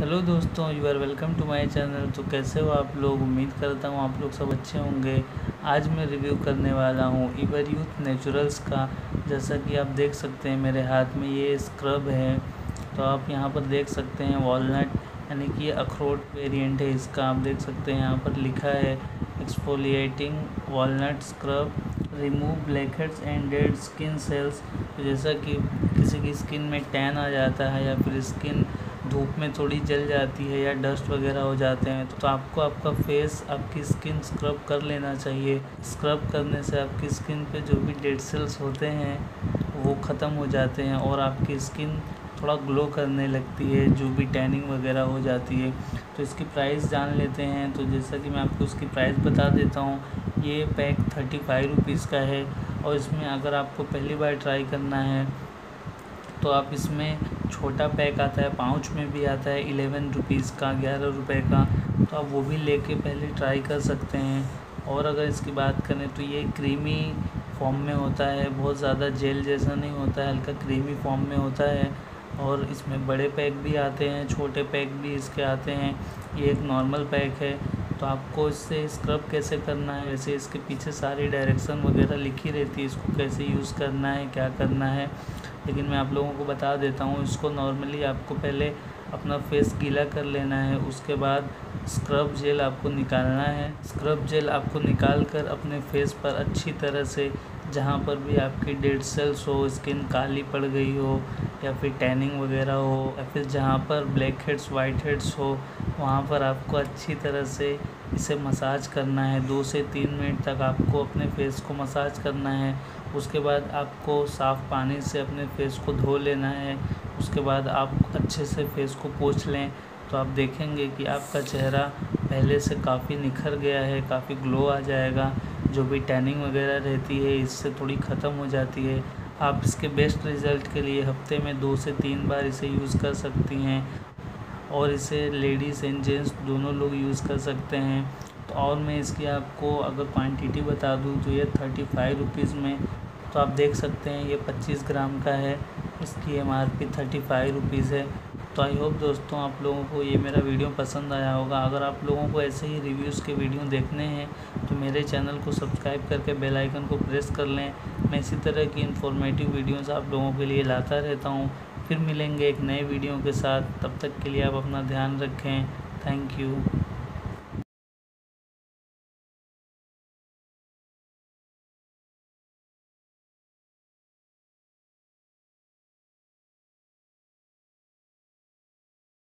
Hello दोस्तों you are welcome to my channel तो कैसे हो आप लोग? उम्मीद करता हूँ आप लोग सब अच्छे होंगे। आज मैं रिव्यू करने वाला हूँ इवर यूथ नेचुरल्स का। जैसा कि आप देख सकते हैं, मेरे हाथ में ये स्क्रब है। तो आप यहाँ पर देख सकते हैं वॉलनट यानी कि अखरोट वेरिएंट है इसका। आप देख सकते हैं यहाँ पर लिखा है exfoliating walnut scrub remove blackheads and dead skin cells जैसा कि किसी की स्किन में टैन आ जाता है या फिर स्किन धूप में थोड़ी जल जाती है या डस्ट वगैरह हो जाते हैं तो आपको आपका फेस, आपकी स्किन स्क्रब कर लेना चाहिए। स्क्रब करने से आपकी स्किन पे जो भी डेड सेल्स होते हैं, वो ख़त्म हो जाते हैं और आपकी स्किन थोड़ा ग्लो करने लगती है, जो भी टैनिंग वगैरह हो जाती है। तो इसकी प्राइस जान लेते हैं तो जैसा कि मैं आपको इसकी प्राइस बता देता हूँ, ये पैक थर्टी फाइव रुपीज़ का है। और इसमें अगर आपको पहली बार ट्राई करना है तो आप इसमें छोटा पैक आता है, पाउच में भी आता है, इलेवन रुपीज़ का, ग्यारह रुपए का तो आप वो भी लेके पहले ट्राई कर सकते हैं। और अगर इसकी बात करें तो ये क्रीमी फॉर्म में होता है, बहुत ज़्यादा जेल जैसा नहीं होता है हल्का क्रीमी फॉर्म में होता है। और इसमें बड़े पैक भी आते हैं, छोटे पैक भी इसके आते हैं, ये एक नॉर्मल पैक है। तो आपको इससे स्क्रब कैसे करना है, वैसे इसके पीछे सारी डायरेक्शन वगैरह लिखी रहती है, इसको कैसे यूज़ करना है, क्या करना है। लेकिन मैं आप लोगों को बता देता हूँ, इसको नॉर्मली आपको पहले अपना फेस गीला कर लेना है, उसके बाद स्क्रब जेल आपको निकालना है। स्क्रब जेल आपको निकाल कर अपने फेस पर अच्छी तरह से जहाँ पर भी आपकी डेड सेल्स हो स्किन काली पड़ गई हो, या फिर टैनिंग वगैरह हो, या फिर जहाँ पर ब्लैक हेड्स वाइट हेड्स हो, वहाँ पर आपको अच्छी तरह से इसे मसाज करना है। दो से तीन मिनट तक आपको अपने फेस को मसाज करना है। उसके बाद आपको साफ़ पानी से अपने फेस को धो लेना है। उसके बाद आप अच्छे से फेस को पोछ लें। तो आप देखेंगे कि आपका चेहरा पहले से काफ़ी निखर गया है, काफ़ी ग्लो आ जाएगा, जो भी टैनिंग वगैरह रहती है, इससे थोड़ी ख़त्म हो जाती है। आप इसके बेस्ट रिज़ल्ट के लिए हफ़्ते में दो से तीन बार इसे यूज़ कर सकती हैं और इसे लेडीज़ एंड जेंट्स दोनों लोग यूज़ कर सकते हैं। तो और मैं इसकी आपको अगर क्वांटिटी बता दूँ तो ये थर्टी फाइव रुपीज़ में तो आप देख सकते हैं ये पच्चीस ग्राम का है। इसकी M R P thirty five rupees है। तो आई होप दोस्तों आप लोगों को ये मेरा वीडियो पसंद आया होगा। अगर आप लोगों को ऐसे ही रिव्यूज़ के वीडियो देखने हैं तो मेरे चैनल को सब्सक्राइब करके बेल आइकन को प्रेस कर लें। मैं इसी तरह की इन्फॉर्मेटिव वीडियोस आप लोगों के लिए लाता रहता हूँ। फिर मिलेंगे एक नए वीडियो के साथ। तब तक के लिए आप अपना ध्यान रखें। Thank you